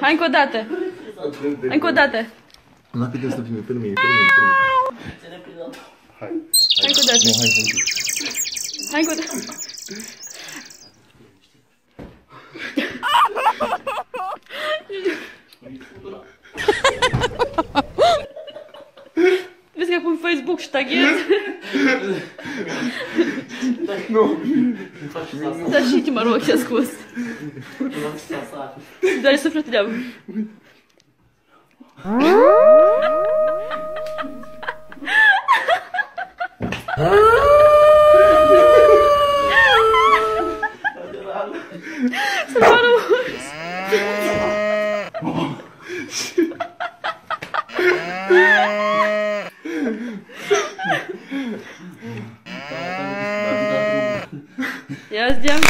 Hai încă o dată. Încă o dată. Nu am să filme, pe mine, pe mine, pe mine. Hai. Hai încă o dată. Nu, hai, hai. Hai încă o dată. usta Gud. Ну. Тащите морок сейчас сквозь. Дали суфлетля. Sen bara... Я сделал.